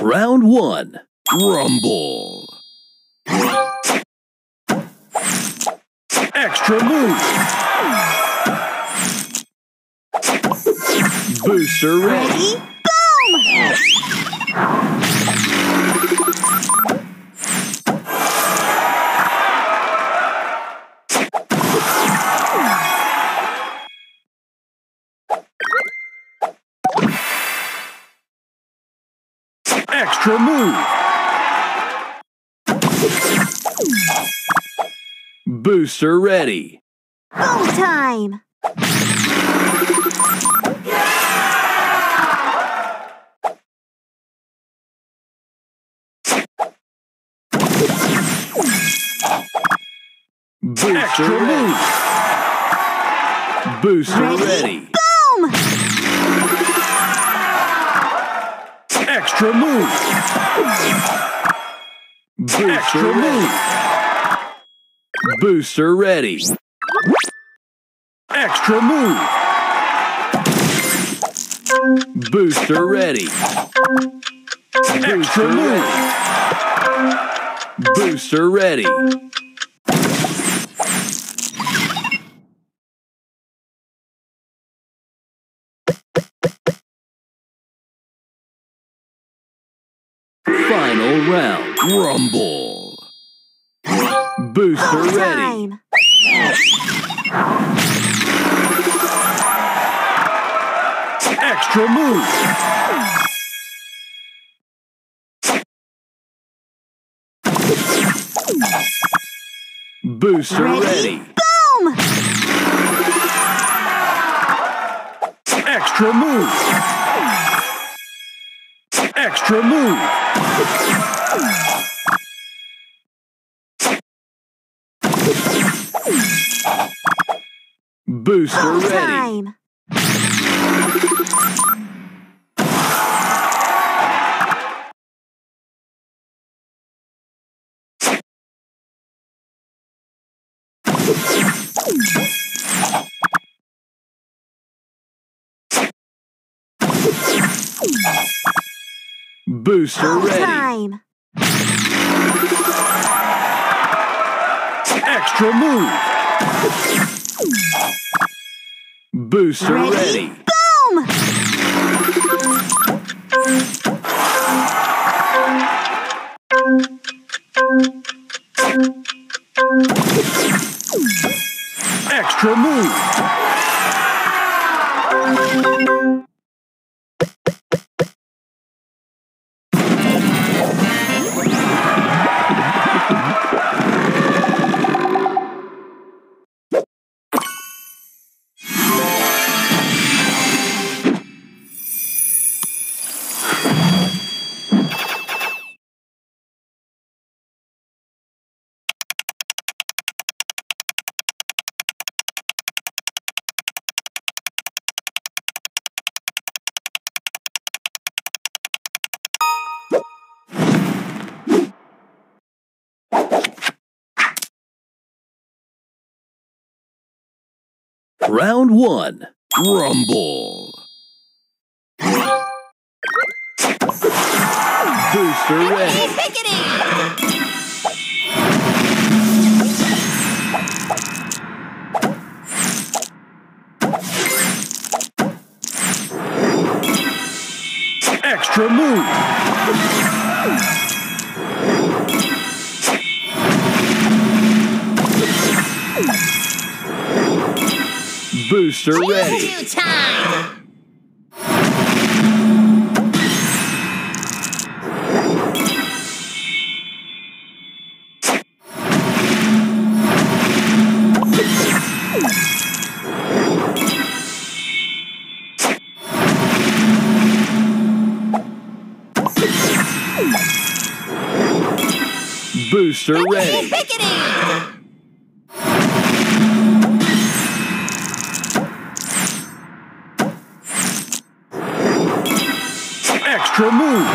Round 1. Rumble. Extra move. Booster ready. Booster ready. Boom time! Booster move. Booster Ready? ready. Boom! Extra move. Booster move. Booster ready. Extra move. Booster ready. Booster move. Booster ready. Final round. Rumble. Booster ready. Extra move. Booster Ready? ready. Boom! Extra move. Extra move. Booster Boom ready. time! Booster ready. time! Extra move. Booster Ready? ready. Boom! Extra move. Round 1. Rumble. Booster ready. Extra move. Booster ready. Time! Booster ready. extra move.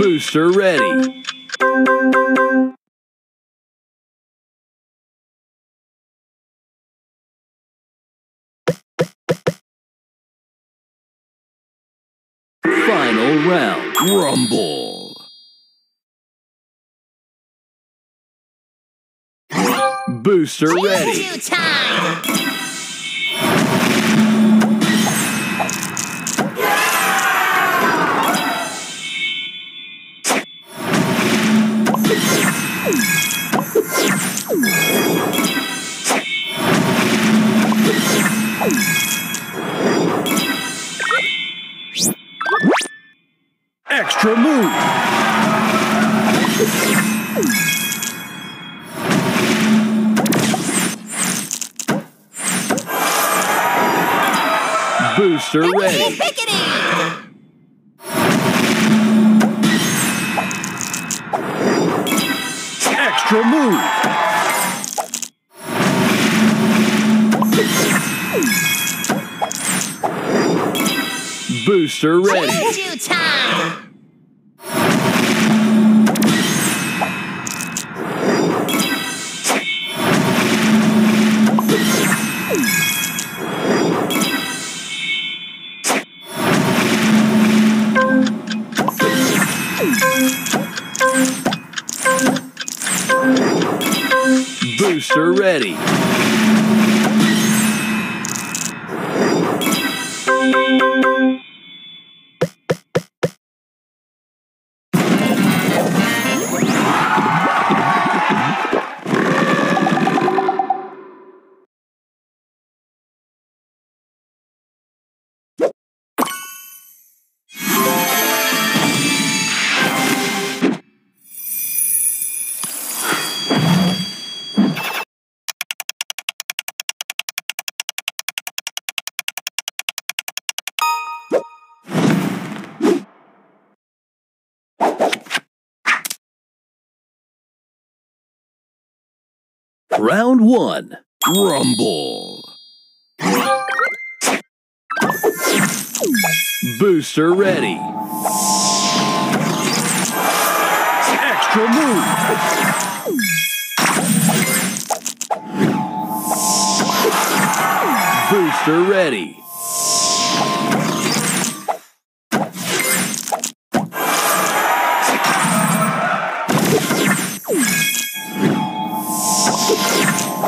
booster ready. Final round, rumble. Booster ready. Choo-choo Booster ready. Extra move. Booster ready. Choo-choo time! Booster ready. Round one. Rumble. Booster ready. Extra move. Booster ready.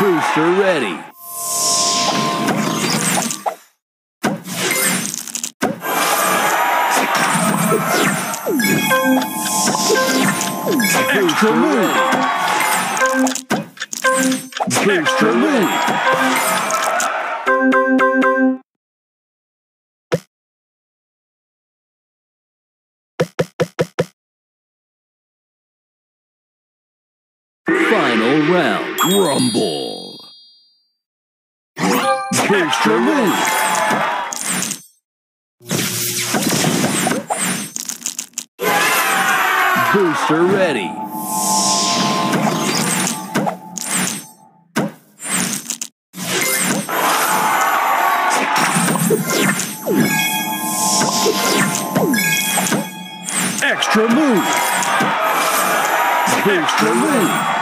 Booster ready. Final round. Rumble. Extra move. Booster ready. Extra move. Extra move.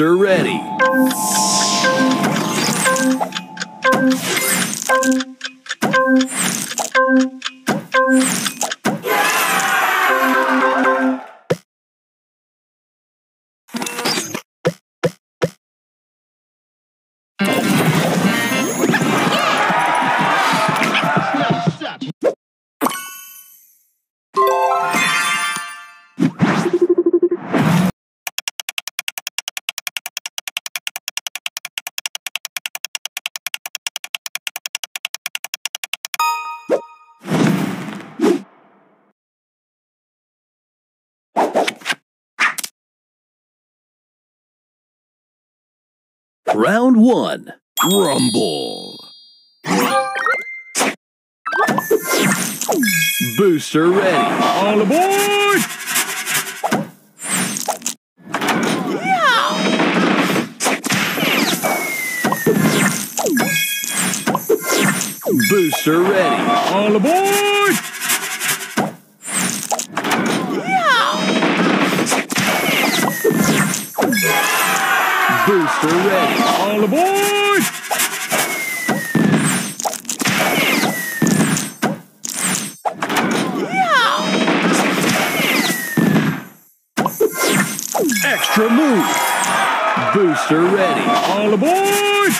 Booster ready. Round one. Rumble. Booster ready. All aboard! Booster ready. All aboard! Extra move. Booster ready. All aboard!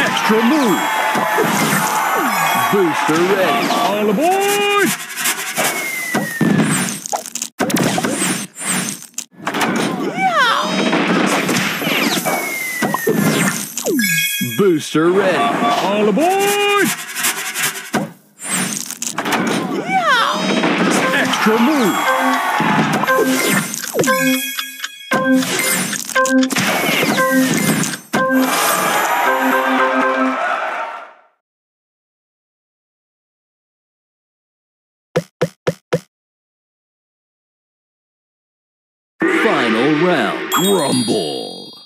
Extra move. Booster ready. All aboard! Booster ready. All aboard! Extra move. Final round. Rumble.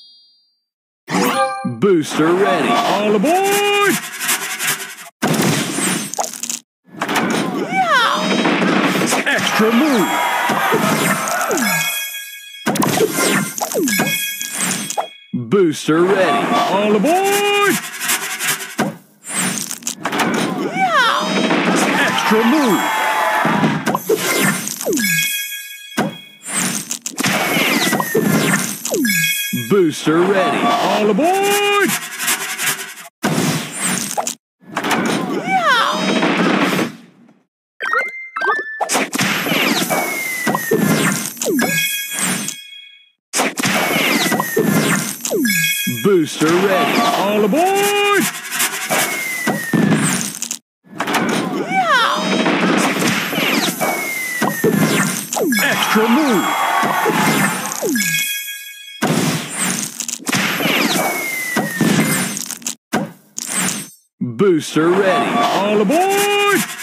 Booster ready. All aboard! Extra move. Booster ready. All aboard! Extra move. Booster ready. All aboard! Extra move. Booster ready. All aboard!